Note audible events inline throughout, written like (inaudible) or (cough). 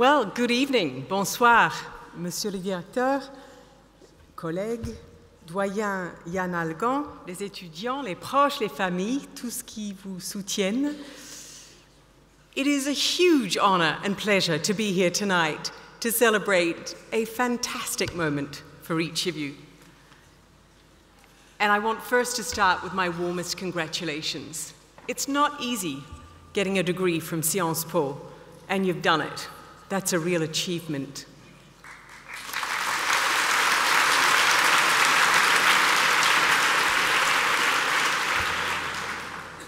Well, good evening, bonsoir, monsieur le directeur, collègues, doyen Yann Algan, les étudiants, les proches, les familles, tous qui vous soutiennent. It is a huge honor and pleasure to be here tonight to celebrate a fantastic moment for each of you. And I want first to start with my warmest congratulations. It's not easy getting a degree from Sciences Po, and you've done it. That's a real achievement.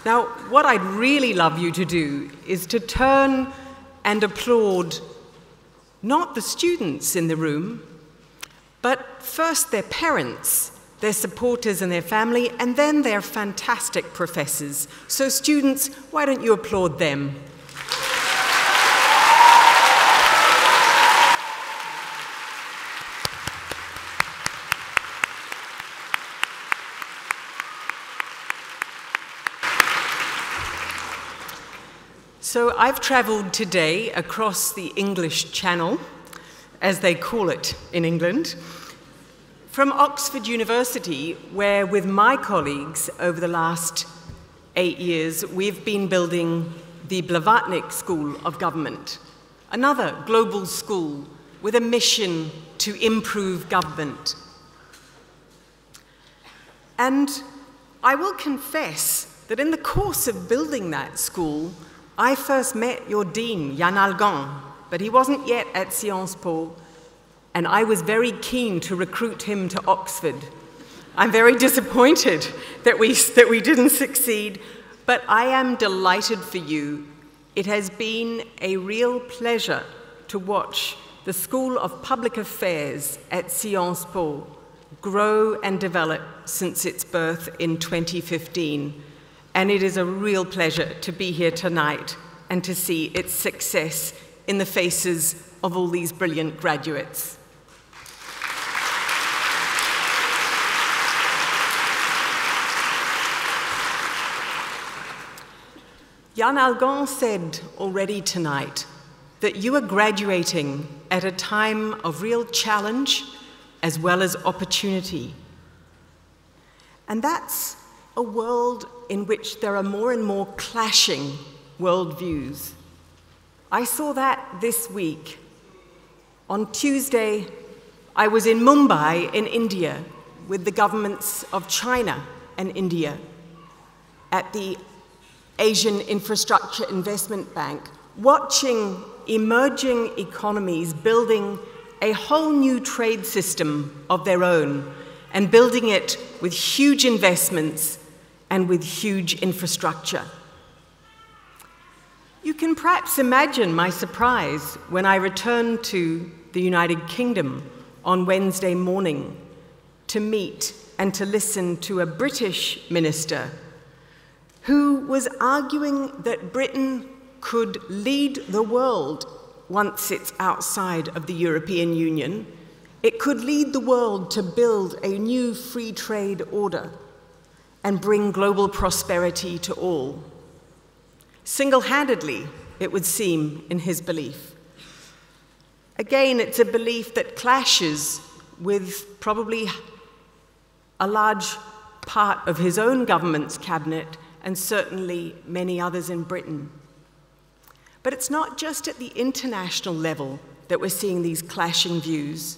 Now, what I'd really love you to do is to turn and applaud not the students in the room, but first their parents, their supporters and their family, and then their fantastic professors. So, students, why don't you applaud them? So I've traveled today across the English Channel, as they call it in England, from Oxford University, where with my colleagues over the last eight years, we've been building the Blavatnik School of Government, another global school with a mission to improve government. And I will confess that in the course of building that school, I first met your dean, Yann Algan, but he wasn't yet at Sciences Po, and I was very keen to recruit him to Oxford. I'm very (laughs) disappointed that we, that we didn't succeed, but I am delighted for you. It has been a real pleasure to watch the School of Public Affairs at Sciences Po grow and develop since its birth in 2015 and it is a real pleasure to be here tonight and to see its success in the faces of all these brilliant graduates. Yann Algan said already tonight that you are graduating at a time of real challenge as well as opportunity. And that's a world in which there are more and more clashing worldviews. I saw that this week. On Tuesday, I was in Mumbai, in India, with the governments of China and India at the Asian Infrastructure Investment Bank, watching emerging economies building a whole new trade system of their own and building it with huge investments and with huge infrastructure. You can perhaps imagine my surprise when I returned to the United Kingdom on Wednesday morning to meet and to listen to a British minister who was arguing that Britain could lead the world once it's outside of the European Union. It could lead the world to build a new free trade order and bring global prosperity to all. Single handedly, it would seem, in his belief. Again, it's a belief that clashes with probably a large part of his own government's cabinet and certainly many others in Britain. But it's not just at the international level that we're seeing these clashing views.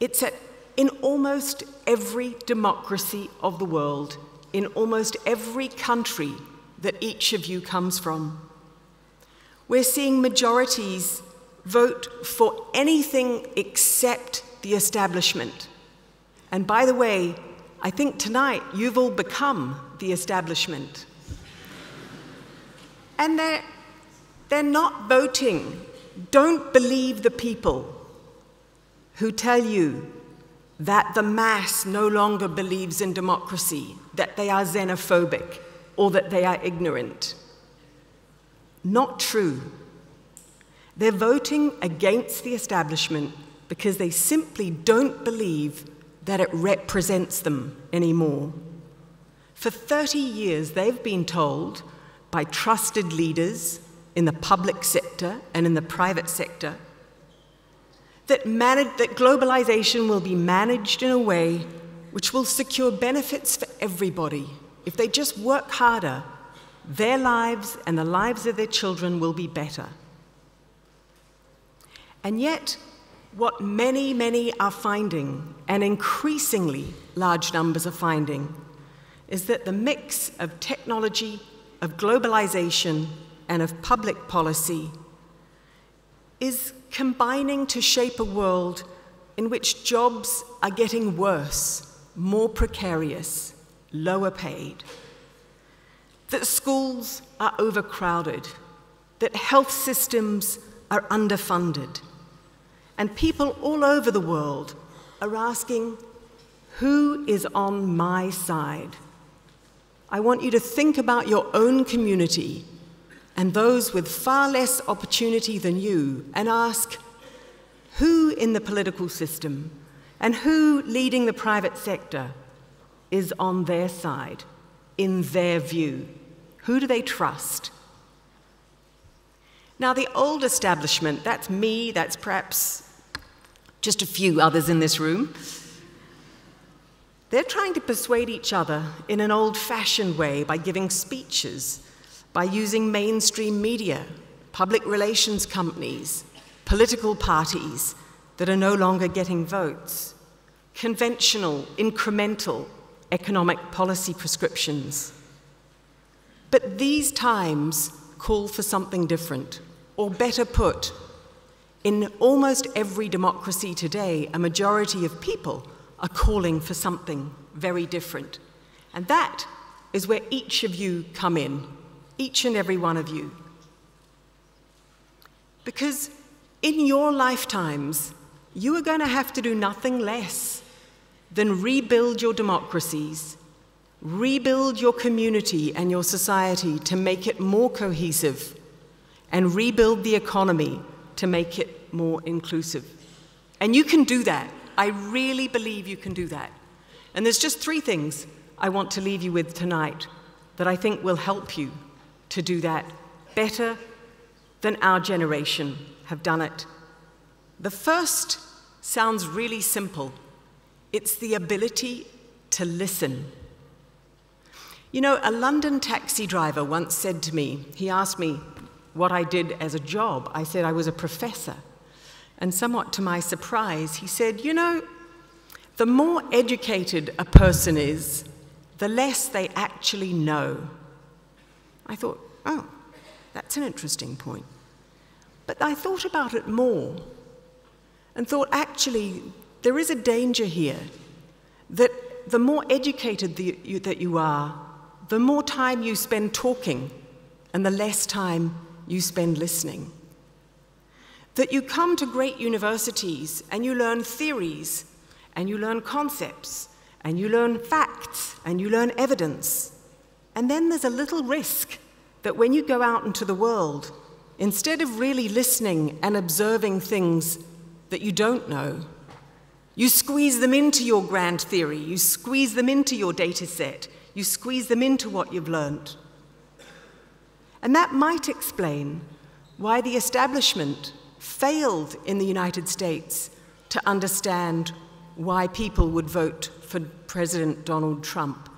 It's at in almost every democracy of the world, in almost every country that each of you comes from. We're seeing majorities vote for anything except the establishment. And by the way, I think tonight you've all become the establishment. And they're, they're not voting. Don't believe the people who tell you that the mass no longer believes in democracy, that they are xenophobic, or that they are ignorant. Not true. They're voting against the establishment because they simply don't believe that it represents them anymore. For 30 years, they've been told by trusted leaders in the public sector and in the private sector, that, manage, that globalization will be managed in a way which will secure benefits for everybody. If they just work harder, their lives and the lives of their children will be better. And yet, what many, many are finding, and increasingly large numbers are finding, is that the mix of technology, of globalization, and of public policy is combining to shape a world in which jobs are getting worse, more precarious, lower paid, that schools are overcrowded, that health systems are underfunded, and people all over the world are asking, Who is on my side? I want you to think about your own community and those with far less opportunity than you and ask, Who in the political system and who leading the private sector is on their side, in their view? Who do they trust? Now, the old establishment, that's me, that's perhaps just a few others in this room, they're trying to persuade each other in an old fashioned way by giving speeches, by using mainstream media, public relations companies, political parties that are no longer getting votes, conventional, incremental economic policy prescriptions. But these times call for something different, or better put, in almost every democracy today, a majority of people are calling for something very different. And that is where each of you come in, each and every one of you. Because in your lifetimes, you are going to have to do nothing less than rebuild your democracies, rebuild your community and your society to make it more cohesive, and rebuild the economy to make it more inclusive. And you can do that. I really believe you can do that. And there's just three things I want to leave you with tonight that I think will help you to do that better than our generation have done it. The first sounds really simple it's the ability to listen. You know, a London taxi driver once said to me, he asked me what I did as a job. I said I was a professor. And somewhat to my surprise, he said, You know, the more educated a person is, the less they actually know. I thought, Oh, that's an interesting point. But I thought about it more and thought, actually, there is a danger here that the more educated the, you, that you are, the more time you spend talking and the less time you spend listening. That you come to great universities and you learn theories and you learn concepts and you learn facts and you learn evidence. And then there's a little risk that when you go out into the world, instead of really listening and observing things that you don't know, you squeeze them into your grand theory, you squeeze them into your data set, you squeeze them into what you've learned. And that might explain why the establishment failed in the United States to understand why people would vote for President Donald Trump.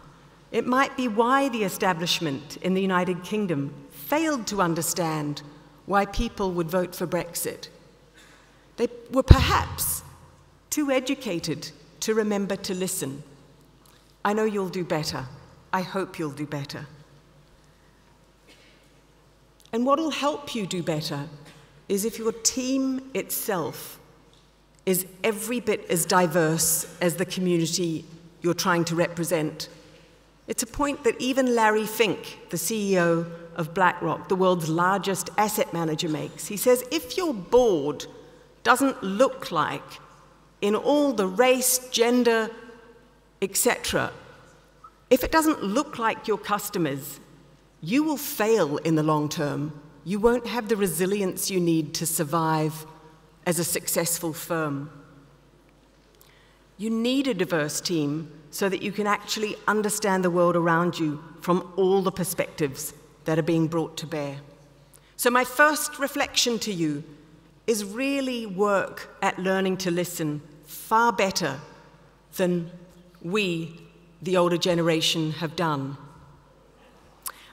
It might be why the establishment in the United Kingdom failed to understand why people would vote for Brexit. They were perhaps too educated to remember to listen. I know you'll do better. I hope you'll do better. And what will help you do better is if your team itself is every bit as diverse as the community you're trying to represent. It's a point that even Larry Fink, the CEO of BlackRock, the world's largest asset manager, makes. He says if your board doesn't look like in all the race, gender, etc., if it doesn't look like your customers, you will fail in the long term. You won't have the resilience you need to survive as a successful firm. You need a diverse team so that you can actually understand the world around you from all the perspectives that are being brought to bear. So, my first reflection to you is really work at learning to listen far better than we, the older generation, have done.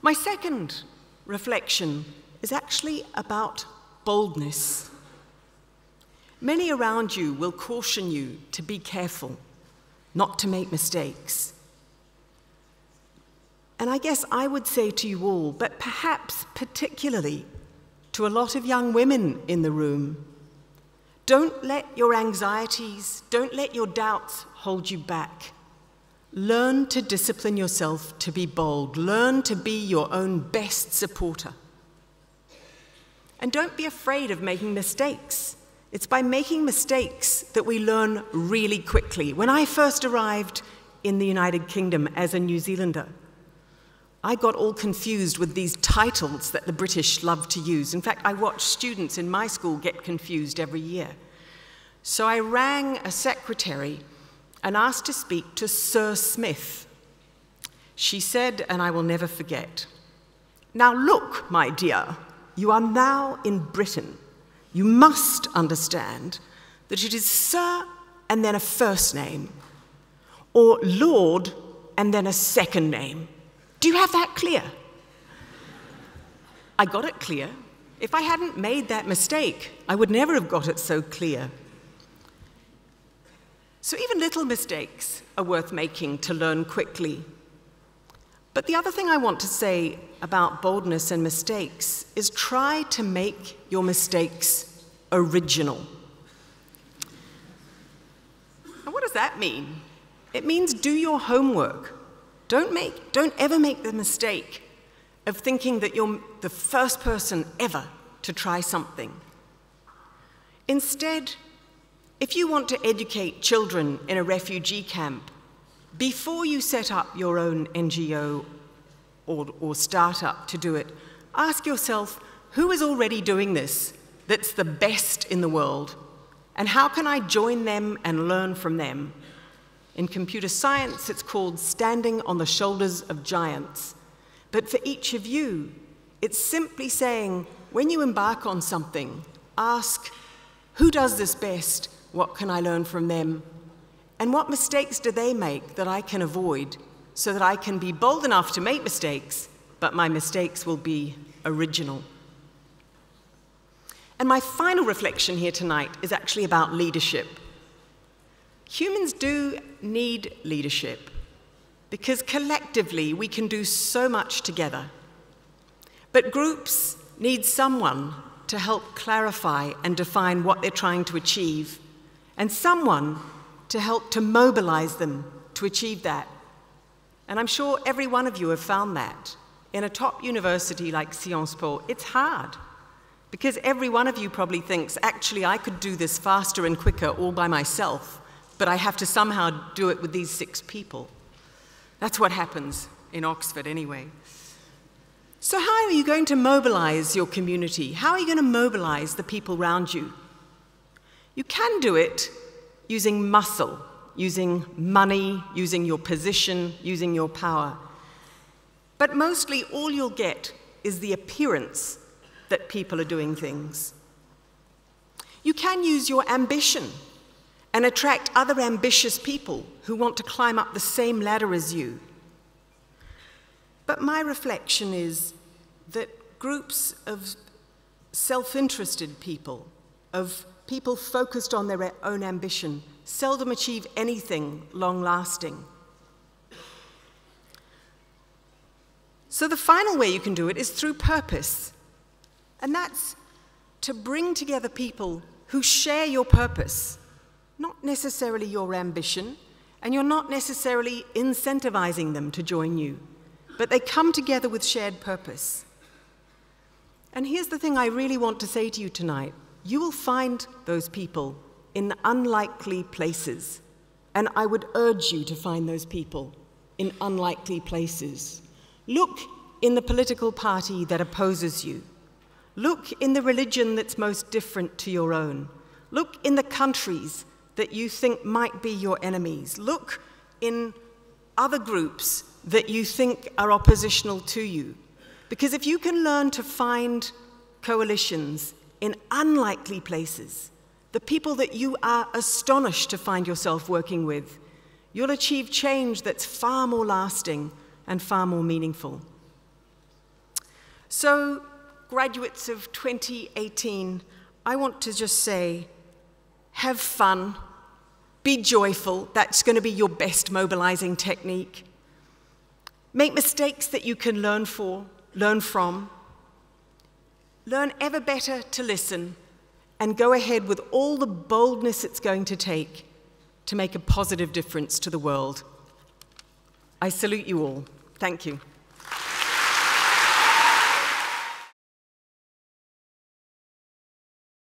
My second reflection is actually about boldness. Many around you will caution you to be careful, not to make mistakes. And I guess I would say to you all, but perhaps particularly to a lot of young women in the room, don't let your anxieties, don't let your doubts hold you back. Learn to discipline yourself to be bold. Learn to be your own best supporter. And don't be afraid of making mistakes. It's by making mistakes that we learn really quickly. When I first arrived in the United Kingdom as a New Zealander, I got all confused with these titles that the British love to use. In fact, I watch students in my school get confused every year. So I rang a secretary and asked to speak to Sir Smith. She said, and I will never forget, Now look, my dear, you are now in Britain. You must understand that it is Sir and then a first name, or Lord and then a second name. Do you have that clear? I got it clear. If I hadn't made that mistake, I would never have got it so clear. So even little mistakes are worth making to learn quickly. But the other thing I want to say about boldness and mistakes is try to make your mistakes original. And what does that mean? It means do your homework. Don't, make, don't ever make the mistake of thinking that you're the first person ever to try something. Instead, if you want to educate children in a refugee camp, before you set up your own NGO or, or startup to do it, ask yourself who is already doing this that's the best in the world, and how can I join them and learn from them? In computer science, it's called standing on the shoulders of giants. But for each of you, it's simply saying, when you embark on something, ask, who does this best? What can I learn from them? And what mistakes do they make that I can avoid so that I can be bold enough to make mistakes, but my mistakes will be original? And my final reflection here tonight is actually about leadership. Humans do need leadership because collectively we can do so much together. But groups need someone to help clarify and define what they're trying to achieve, and someone to help to mobilize them to achieve that. And I'm sure every one of you have found that. In a top university like Sciences Po, it's hard. Because every one of you probably thinks, actually, I could do this faster and quicker all by myself but I have to somehow do it with these six people. That's what happens in Oxford, anyway. So, how are you going to mobilize your community? How are you going to mobilize the people around you? You can do it using muscle, using money, using your position, using your power. But mostly, all you'll get is the appearance that people are doing things. You can use your ambition and attract other ambitious people who want to climb up the same ladder as you. But my reflection is that groups of self interested people, of people focused on their own ambition, seldom achieve anything long lasting. So, the final way you can do it is through purpose, and that's to bring together people who share your purpose not necessarily your ambition, and you're not necessarily incentivizing them to join you, but they come together with shared purpose. And here's the thing I really want to say to you tonight you will find those people in unlikely places, and I would urge you to find those people in unlikely places. Look in the political party that opposes you. Look in the religion that's most different to your own. Look in the countries that you think might be your enemies. Look in other groups that you think are oppositional to you. Because if you can learn to find coalitions in unlikely places, the people that you are astonished to find yourself working with, you'll achieve change that's far more lasting and far more meaningful. So, graduates of 2018, I want to just say have fun, be joyful. That's going to be your best mobilizing technique. Make mistakes that you can learn for, learn from. Learn ever better to listen and go ahead with all the boldness it's going to take to make a positive difference to the world. I salute you all. Thank you.